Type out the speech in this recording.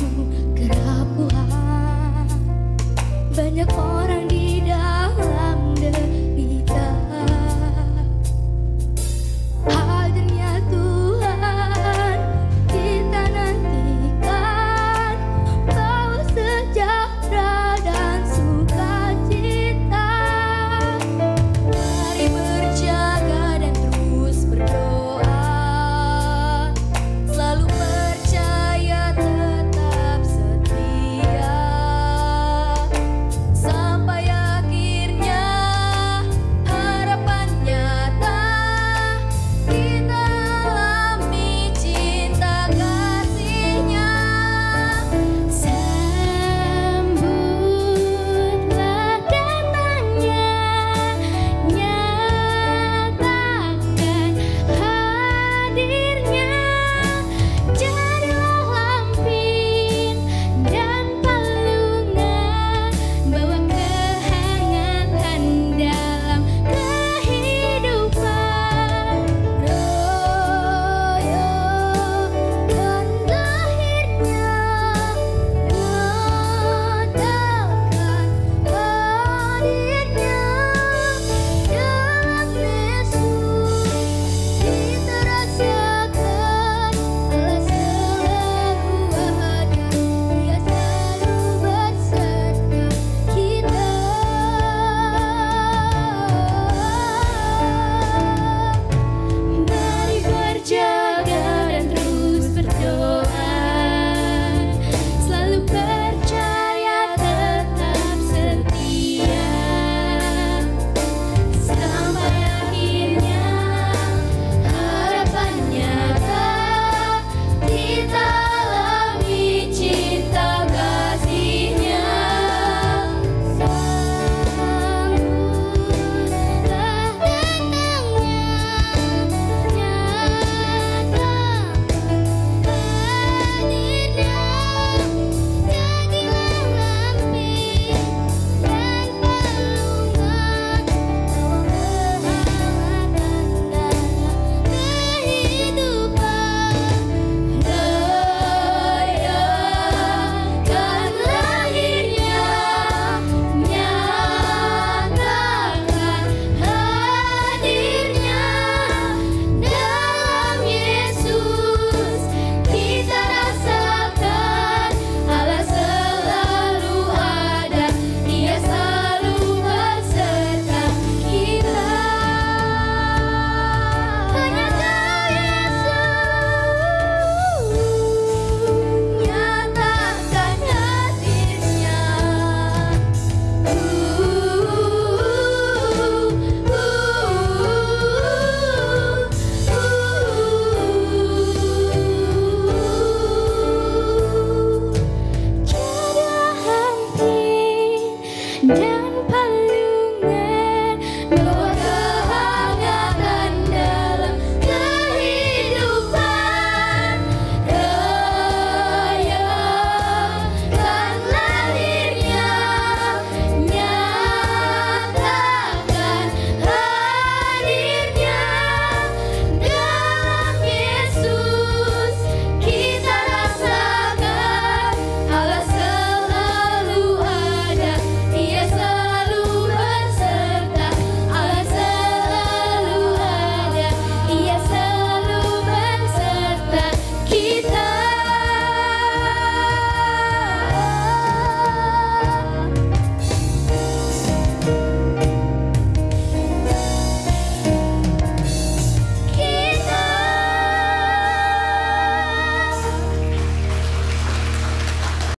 ku kerapuhan